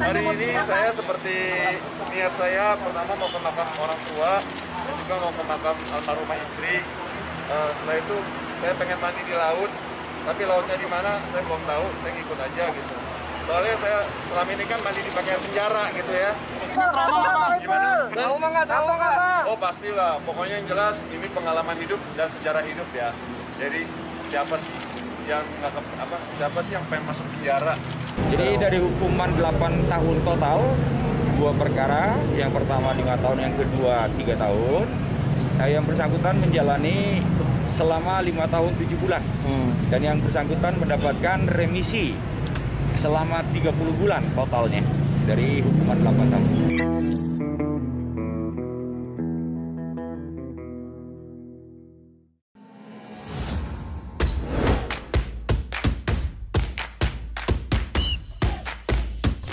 Hari ini saya seperti niat saya pertama mau ke makam orang tua dan juga mau ke makam almarhumah istri. Eh, setelah itu saya pengen mandi di laut, tapi lautnya di mana saya belum tahu. Saya ngikut aja gitu. Soalnya saya selama ini kan mandi di pakai penjara gitu ya. Gimana? Tahu nggak? Tahu nggak? Oh pastilah. Pokoknya yang jelas ini pengalaman hidup dan sejarah hidup ya. Jadi siapa sih yang nggak apa? Siapa sih yang pengen masuk penjara? Jadi dari hukuman 8 tahun total, dua perkara, yang pertama 5 tahun, yang kedua 3 tahun. Nah, yang bersangkutan menjalani selama 5 tahun 7 bulan. Dan yang bersangkutan mendapatkan remisi selama 30 bulan totalnya dari hukuman 8 tahun.